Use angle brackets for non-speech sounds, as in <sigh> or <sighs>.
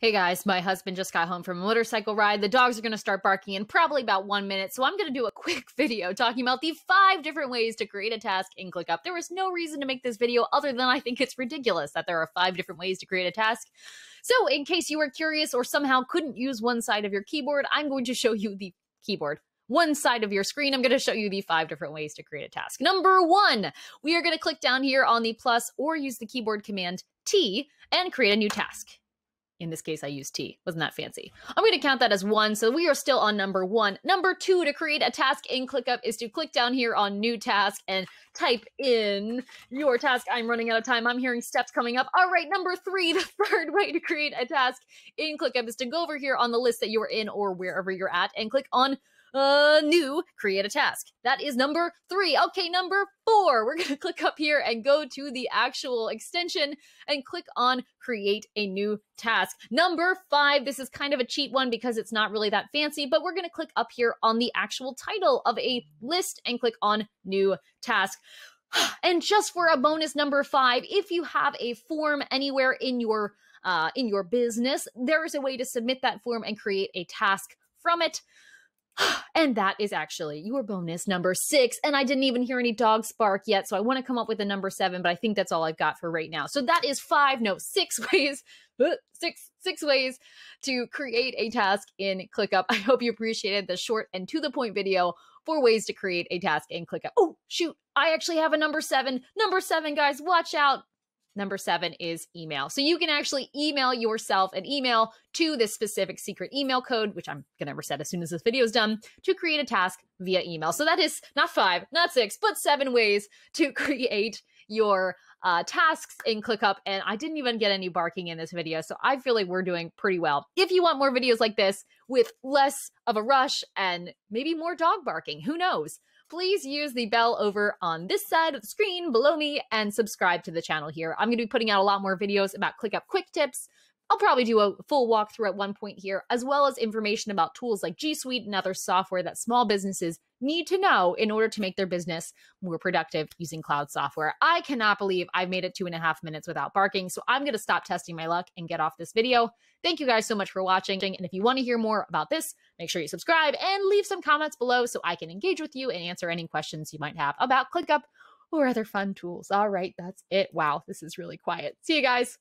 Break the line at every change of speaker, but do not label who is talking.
Hey guys, my husband just got home from a motorcycle ride. The dogs are going to start barking in probably about one minute, so I'm going to do a <laughs> quick video talking about the five different ways to create a task in ClickUp. There was no reason to make this video other than I think it's ridiculous that there are five different ways to create a task. So, in case you were curious or somehow couldn't use one side of your keyboard, I'm going to show you the keyboard one side of your screen, I'm going to show you the five different ways to create a task. Number one, we are going to click down here on the plus or use the keyboard command T and create a new task. In this case, I used T. Wasn't that fancy? I'm going to count that as one, so we are still on number one. Number two, to create a task in ClickUp is to click down here on New Task and type in your task. I'm running out of time. I'm hearing steps coming up. All right, number three, <laughs> the third way to create a task in ClickUp is to go over here on the list that you are in or wherever you're at and click on uh, new, create a task. That is number three. Okay, number four, we're going <laughs> to click up here and go to the actual extension and click on create a new task. Number five, this is kind of a cheat one because it's not really that fancy, but we're going to click up here on the actual title of a list and click on new task. <sighs> And just for a bonus number five, if you have a form anywhere in your uh, in your business, there is a way to submit that form and create a task from it. <gasps> And that is actually your bonus number six. And I didn't even hear any dogs bark yet. So I want to come up with a number seven, but I think that's all I've got for right now. So that is five, no, six <laughs> ways, uh, six, six ways to create a task in ClickUp. I hope you appreciated the short and to the point video for ways to create a task in ClickUp. Oh, shoot. I actually have a number seven. Number seven, guys, watch out. Number seven is email. So you can actually email yourself an email to this specific secret email code, which I'm going to reset as soon as this video is done, to create a task via email. So that is not five, not six, but seven ways to <laughs> create your uh, tasks in ClickUp. And I didn't even get any barking in this video. So I feel like we're doing pretty well. If you want more videos like this with less of a rush and maybe more dog barking, who knows? Please use the bell over on this side of the screen below me and subscribe to the channel here. I'm going to be putting out a lot more videos about ClickUp quick tips. I'll probably do a full walkthrough at one point here, as well as information about tools like G Suite and other software that small businesses need to know in order to make their business more productive using cloud software. I cannot believe I've made it two and a half minutes without barking, so I'm going to stop testing my luck and get off this video. Thank you guys so much for watching, and if you want to hear more about this, make sure you subscribe and leave some comments below so I can engage with you and answer any questions you might have about ClickUp or other fun tools. All right, that's it. Wow, this is really quiet. See you guys.